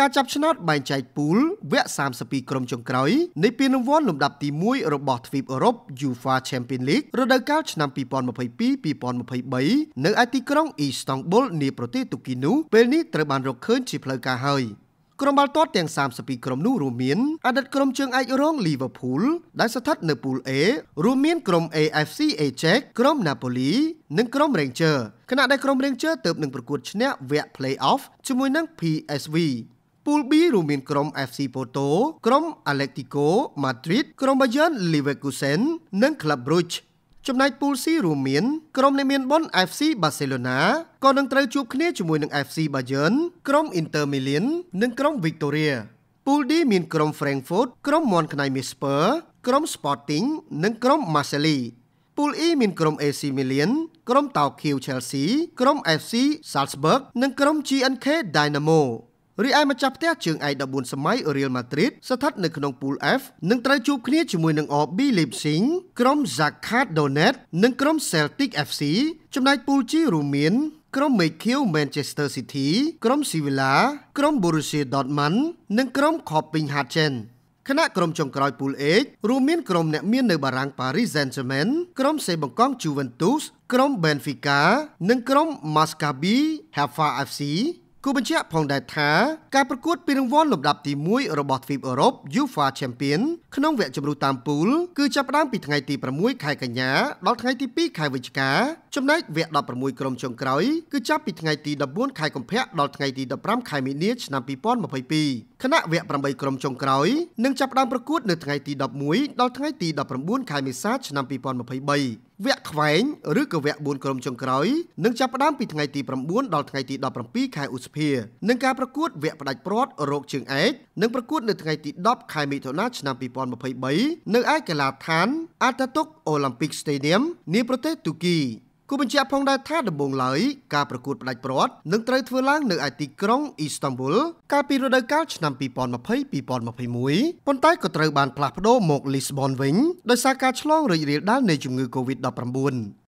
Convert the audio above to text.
ការចាប់ឆ្នោតបែងចែកពូលវគ្គ32ក្រុមចុងក្រោយនៃពានរង្វាន់លំដាប់ទី1របស់ទ្វីបអឺរ៉ុប UEFA Champions League រដូវកាលឆ្នាំ2022-2023នៅឯទីក្រុងអ៊ីស្តង់ប៊ុលនាប្រទេសទូគីនោះពេលនេះត្រូវបានរកឃើញជាផ្លូវការហើយក្រុមបាល់ទាត់ទាំង32ក្រុមនោះរួមមានអតីតក្រុមជើងឯករង Liverpool ដែលស្ថិតនៅពូល A រួមមានក្រុម AFC Ajax ក្រុម Napoli និងក្រុម Ranger ខណៈដែលក្រុម Ranger ទើបនឹងប្រកួតឈ្នះវគ្គ Play-off ជាមួយនឹង PSV ពូល B រួមមានក្រុម FC Porto ក្រុម Atletico Madrid ក្រុម Bayern Leverkusen និង Club Brugge ចំណែកពូល C រួមមានក្រុមអ្នកមានបុណ្យ FC Barcelona ក៏នឹងត្រូវជួបគ្នាជាមួយនឹង FC Bayern ក្រុម Inter Milan និងក្រុម Victoria ពូល D មានក្រុម Frankfurt ក្រុម Montpellier Spur ក្រុម Sporting និងក្រុម Marseille ពូល E មានក្រុម AC Milan ក្រុម Tokyo Chelsea ក្រុម FC Salzburg និងក្រុម GNK Dynamo រីឯម្ចាស់ផ្ទះជើងឯក14សម័យ Real Madrid ស្ថិតនៅក្នុងពូល F នឹងត្រូវជួបគ្នាជាមួយនឹង RB Leipzig ក្រុម Shakhtar Donetsk និងក្រុម Celtic FC ចំណែកពូល G រួមមានក្រុម Mekio Manchester City ក្រុម Sevilla ក្រុម Borussia Dortmund និងក្រុម Copenhagen គណៈក្រុមចុងក្រោយពូល H រួមមានក្រុមអ្នកមាននៅបារាំង Paris Saint-Germain ក្រុមសេបង្កង់ Juventus ក្រុម Benfica និងក្រុម Maccabi Haifa FC គូបញ្ជាក់ផងដែរថាការប្រកួតពានរង្វាន់លំដាប់ទី1របស់ទ្វីបអឺរ៉ុប UEFA Champion ក្នុងវគ្គជម្រុះតាមពូលគឺចាប់ផ្ដើមពីថ្ងៃទី6ខែកញ្ញាដល់ថ្ងៃទី2ខែវិច្ឆិកាចំណែកវគ្គ16ក្រុមចុងក្រោយគឺចាប់ពីថ្ងៃទី14ខែកុម្ភៈដល់ថ្ងៃទី15ខែមីនាឆ្នាំ2022ខណៈវគ្គ8ក្រុមចុងក្រោយនឹងចាប់ផ្ដើមប្រកួតនៅថ្ងៃទី11ដល់ថ្ងៃទី19ខែមេសាឆ្នាំ2023 វគ្គខ្វែងឬក៏វគ្គ4ក្រុមចុងក្រោយនឹងចាប់ផ្ដើមពីថ្ងៃទី9ដល់ថ្ងៃទី17ខែឧសភានឹងការប្រកួតវគ្គផ្ដាច់ព្រាត់រោគជើងឯកនឹងប្រកួតនៅថ្ងៃទី10ខែមិថុនាឆ្នាំ2023នៅឯកីឡដ្ឋានអាតាតុកអូឡ িম্প ិកស្តេឌៀមនាប្រទេសទូគី គូបញ្ជាក់ផងដែរថាដំបូងឡើយការប្រកួតផ្ដាច់ព្រាត់នឹងត្រូវធ្វើឡើងនៅឯទីក្រុងអ៊ីស្តង់ប៊ុលកាលពីរដូវកាលឆ្នាំ2020-2021ប៉ុន្តែក៏ត្រូវបានផ្លាស់ប្ដូរមកលីស្បនវិញដោយសារការឆ្លងរីករាលដាលនៃជំងឺ Covid-19